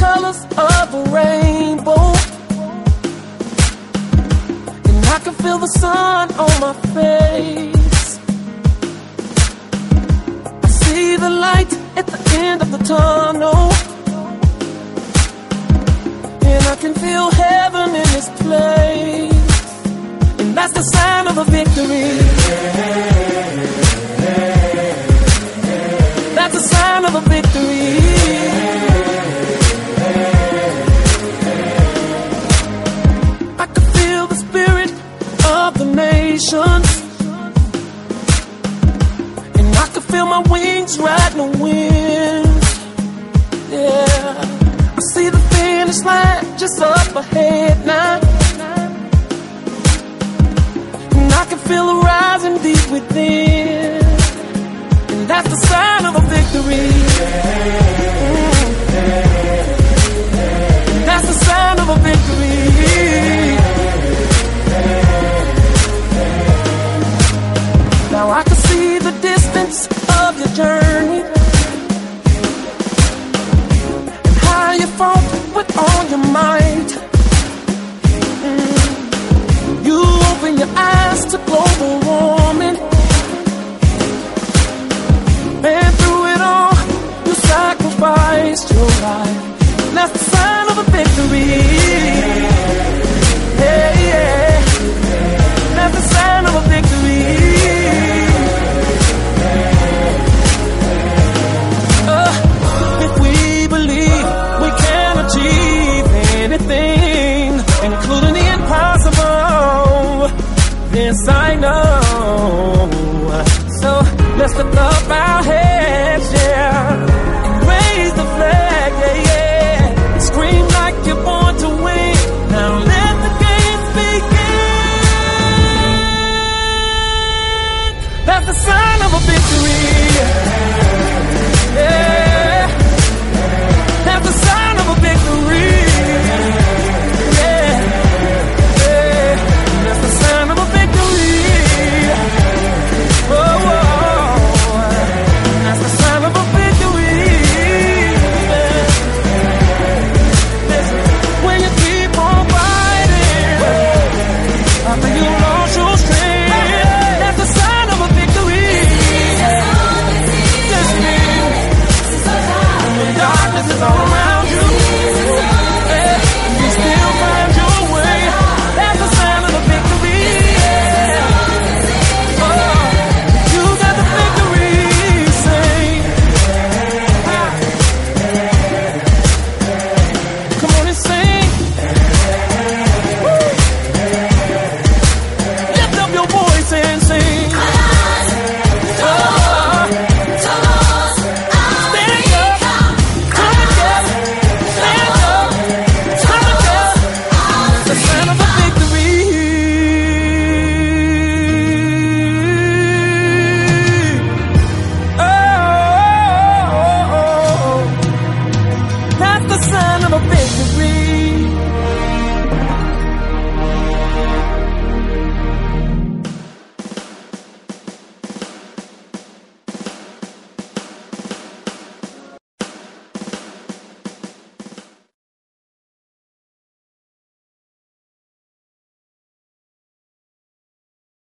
colors of a rainbow. And I can feel the sun on my face. I see the light at the end of the tunnel. And I can feel heaven in this place. And that's the sign of a victory. That's a sign of a victory. The. And I can feel my wings riding the wind. Yeah. I see the finish line just up ahead now. And I can feel it rising deep within. And that's the sign of a victory. Eyes to global warming. And through it all, you sacrificed your life. And that's the sign of a victory. Yeah. That's the sign of a victory. Uh, if we believe we can achieve anything, including this I know. So let's lift up our heads, yeah, raise the flag, yeah, yeah. Scream like you're born to win. Now let the games begin. That's the sign of a victory.